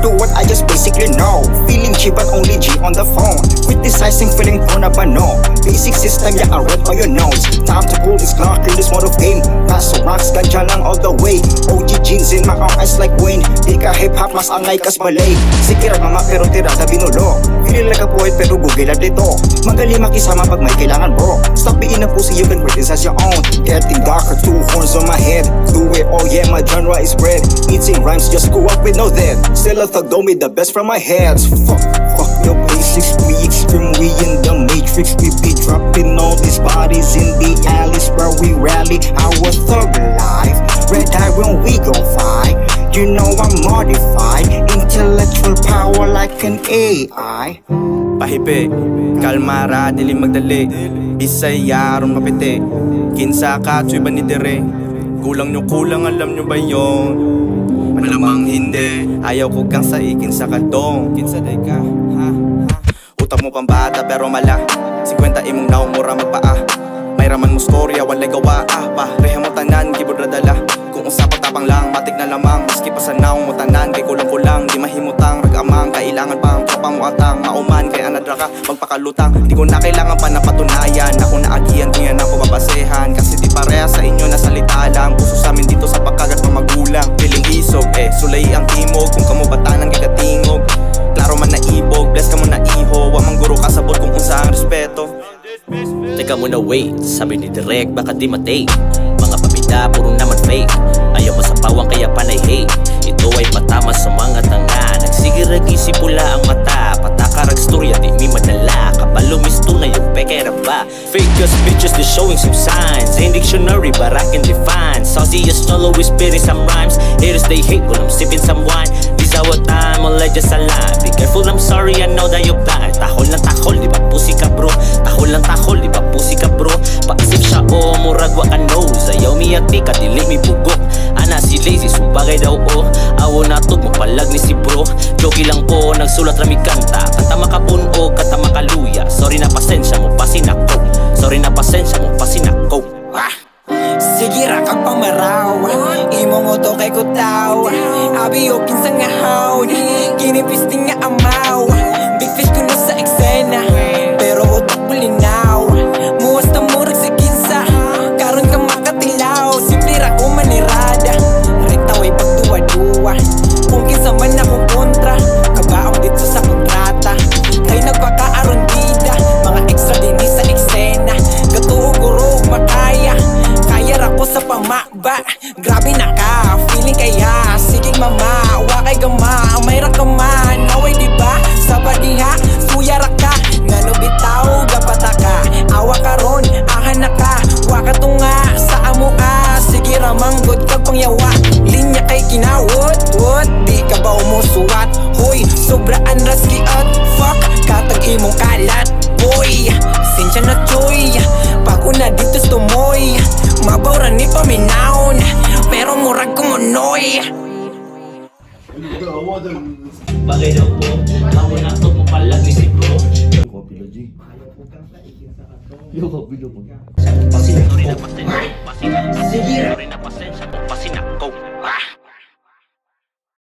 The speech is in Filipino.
do what I just basically know. Feeling G but only G on the phone. Criticizing feeling na ba no. Basic system yeah I read all your notes Time to pull this clock in this mode of game Paso rocks ganja lang all the way. OG jeans in my eyes like Wayne. Di ka hip hop mas angay kas balay Sikirat mama pero tirada binulo Feeling like a poet pero google at dito Magaling makisama pag may kailangan bro Stop being a pussy you can criticize your own. Getting darker two horns on my head. Do it oh yeah my genre is bread Eating rhymes just go up with no dead. Still a thug don't the best from my heads Fuck, fuck your basics We extreme, we in the matrix. We be dropping all these bodies in the alleys Where we rally. Our thug life Red eye when we go fight You know I'm modified. Intellectual power like an AI Pahipi, kalmara, dilim magdali. Bisaya, ron mapiti Kinsa ka, tsuy ba ni dire? Kulang nyo kulang, alam nyo ba yon? Malamang hindi. Ayaw ko kang saikin sa kadong. Kinsa day ka, ha? Utak mo pambata pero mala. 50 imong naumura magpaa May raman mo storya, walay gawa ah Pareha mo tanan, gibod radala Kung usapang tapang lang, matik na lamang. Maski pa sa naong mo tanan, kay kulang-kulang. Di mahimutang, ragamang, kailangan Tropang mo atang, mauman, kay anadra ka Magpakalutang, di ko na kailangan pa na patunayan Ako na agian, kung yan ang pababasehan Kasi di pareha sa inyo na salita lang. Puso sa amin dito sa pagkagat ng magulang. Piling isog, eh, sulay ang timog Kung kamo batanan, kay katingog Klaro man na ibog, bless ka mo na iho. Wa mang guro kasabot kung unsa ang respeto Teka muna wait, sabi ni Direk baka di matake. Mga pamida puro naman fake. Ayaw mo sa pawang kaya panay hate. Ito ay patama sa mga tanga. Nagsigirag isip pula ang mata. Patakarag storya di mi madala Kapalo misto na yung pekera ba? Fake just bitches they showing some signs. Ain't dictionary but I can define. Saucy as solo with spitting some rhymes. Haters they hate when I'm sipping some wine. This our time, Let just a lie. Careful, I'm sorry, I know that you're blind Tahol lang tahol, di ba pussy ka bro? Tahol lang tahol, di ba pussy ka bro? Paasip siya o murag wa ka nose. Ayaw mi ati ka, dili mi bugok Ana si lazy, subagay daw o Awo na tog, mapalag ni si bro. Jogi lang po, nagsulat rami kanta. Kanta makapunog, kanta makaluya. Sorry na pasensya mo, pasinako Sorry na pasensya mo, pasinako Ah! Sige ra kag pamaraw Imo mo to kay kutaw Abi o kinsa nga hawn Kinipisting nga amaw Grabe na ka, feeling kaya. Sige mama, wa kay gama. May ra ka man, away di ba? Sa badiha, suya ra ka. Ngano bitaw, gapata ka. Awa ka ron, ahan na ka. Wa ka tunga, sa amo ah Sige ra manggod kag pangyawa Linya kay kinawot, what? Di ka ba umusuwat? Hoy, sobraan raski at Fuck, katag imong kalat Boy, sinsya na choy. Pako na dito stumoy. Mabawra ni paminaon Pero kumunoy Bagay daw po, awo na tog, mapalag ni si bro Sorry na pasensya, pasensya Sorry na pasensya